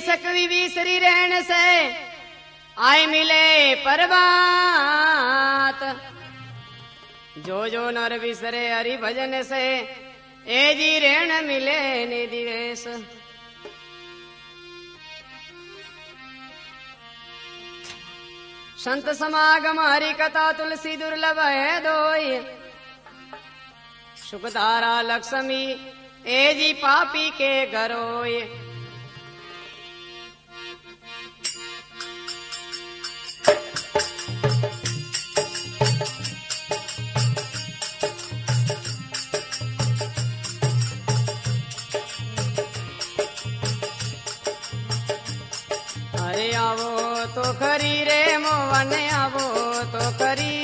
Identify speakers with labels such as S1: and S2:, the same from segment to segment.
S1: सकवी विसरी रहन से। आय मिले परबात जो जो नर विसरे हरि भजन से, ए जी रेण मिले निदिवेश संत समागम हरि कथा तुलसी दुर्लभ है दोय सुखधारा लक्ष्मी, ए जी पापी के घरोय तो खरी रे मोवन आवो तो खरी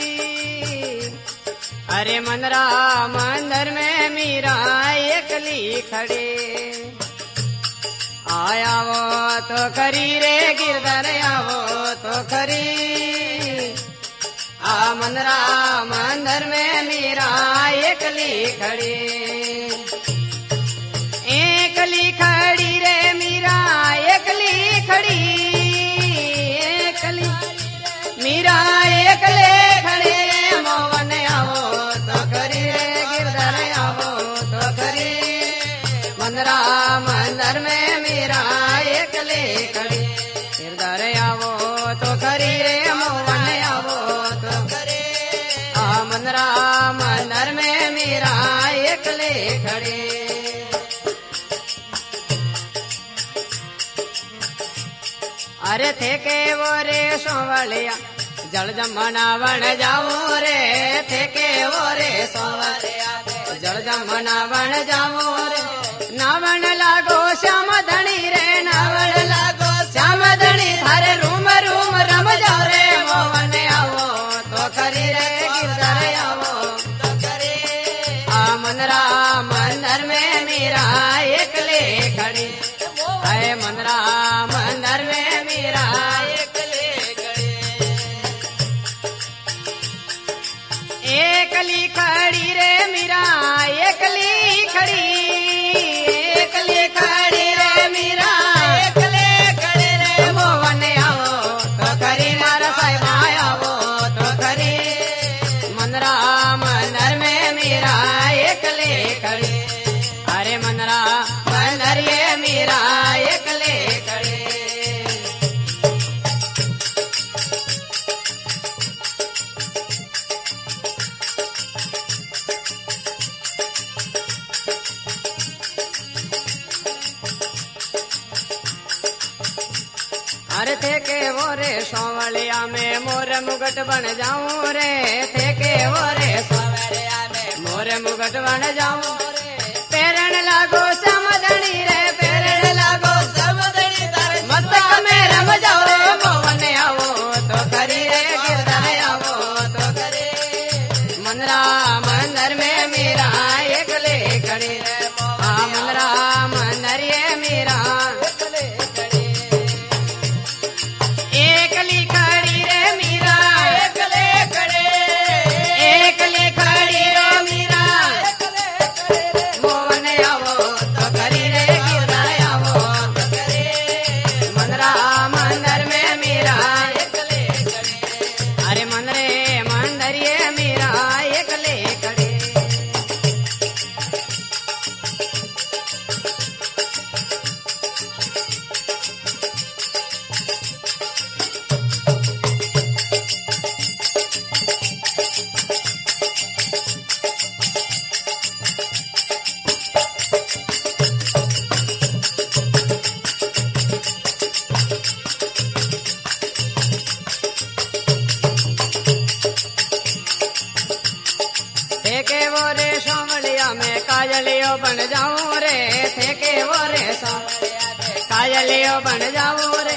S1: अरे मनरा मंदिर में मीरा एकली खड़े। आया वो तो खरी रे गिरधर आवो तो खरी आ मनरा मंदिर में मीरा एकली खड़ी। मंदरा मंदिर में मीरा एकले खड़ी गिरधर आवो तो करी रे मोवन आवो तो करे। आ मंदरा मंदिर में मीरा एकले खड़ी अरे थे के वो रे सोवलिया, जल जमना बन जाऊँ रे। थे के वो रे सोवलिया, जल जमना बन जाऊँ रे। ராவண अरे थे के वो रे सोवलिया में मोर मुगट बन जाऊँ रे थे के वो रे सोवलिया में मोर मुगट बन जाऊँ। में काजलियो बन जाऊँ रे थे वो रे में बन जाऊँ रे।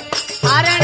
S1: हारण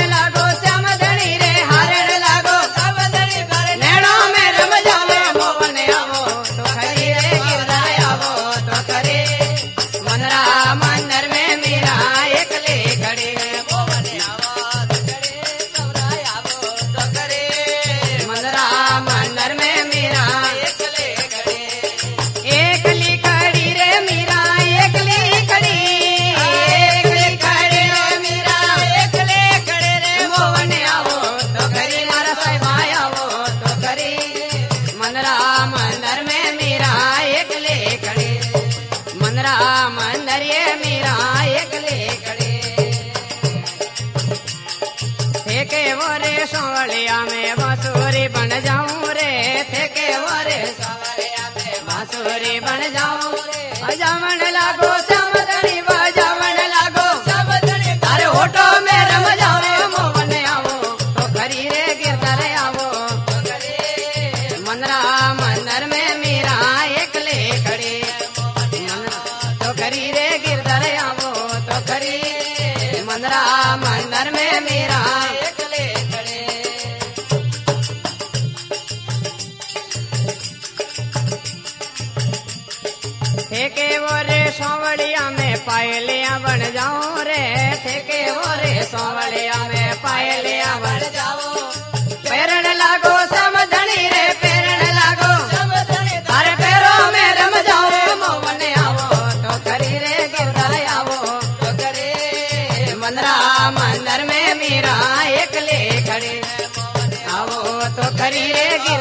S1: थे के वो रे सोवलिया में बांसुरी बन जाऊँ रे। थे के वो रे सोवलिया में बांसुरी बन जाऊँ जामन लागो समदनी पायलिया बन जाऊँ रे, ठेके वो रे सोवड़िया में पायलिया बन जाओ। पैरण लागो, समझनी रे पैरण लागो। तारे पैरों में रम जाओ मोहन आवो तो करी रे, गिरधर आवो। तो करे मंदरा, मंदिर में मीरा एकले खड़े आवो तो करी रे गिरधर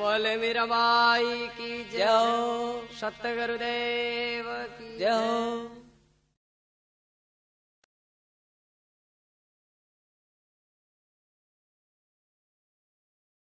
S1: बोले मेरा भाई की जय। सत्य गुरुदेव की जय।